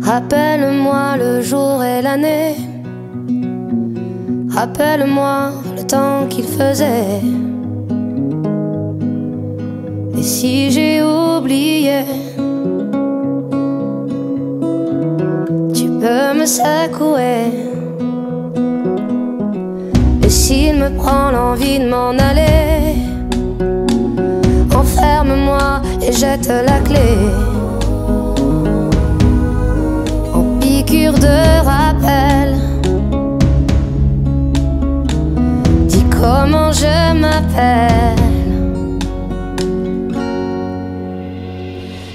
Rappelle-moi le jour et l'année. Rappelle-moi le temps qu'il faisait. Et si j'ai oublié, tu peux me secouer. S'il me prend l'envie de m'en aller, enferme-moi et jette la clé. de rappel. Dis comment je m'appelle.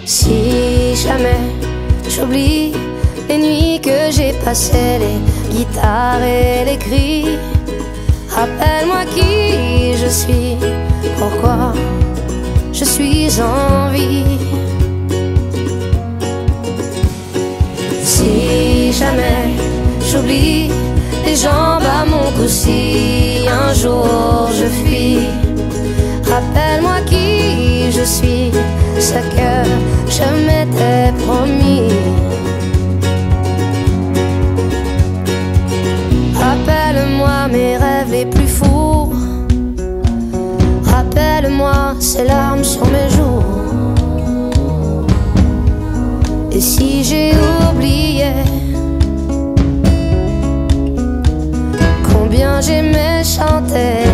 Si jamais j'oublie les nuits que j'ai passées, les guitares et les cris, rappelle-moi qui je suis, pourquoi je suis en vie. Si jamais j'oublie les jambes à mon cou, si un jour je fuis, rappelle-moi qui je suis, ce que je m'étais Ces larmes sur mes joues. Et si j'ai oublié combien j'aimais chanter,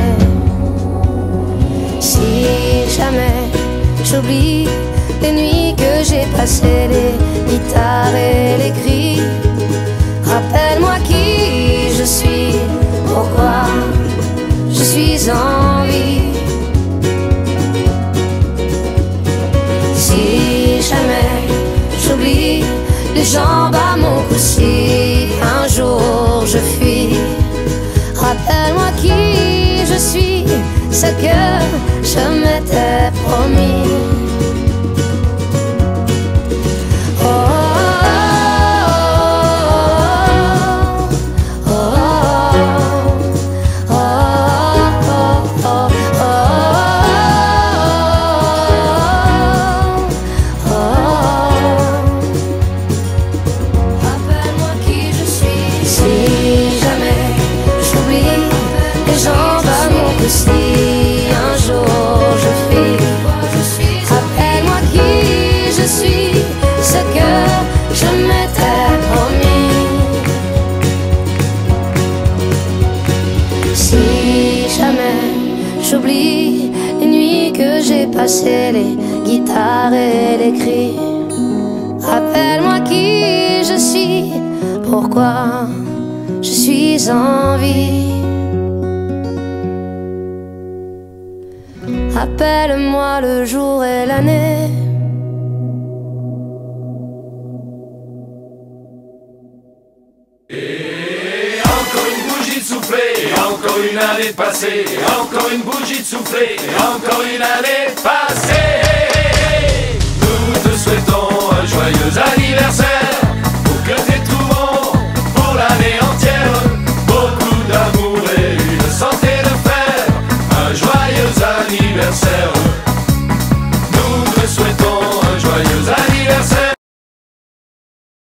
si jamais j'oublie les nuits que j'ai passées, les guitares et les cris, jambes Si jamais j'oublie les jambes à cou, si un jour je fuis. Rappelle-moi qui je suis, ce que je m'étais promis. Si jamais j'oublie les nuits que j'ai passées, les guitares et les cris. Suis, pourquoi je suis en vie. Rappelle-moi le jour et l'année. Encore une bougie de soufflé, encore une année passée, encore une bougie de soufflé, encore une année passée.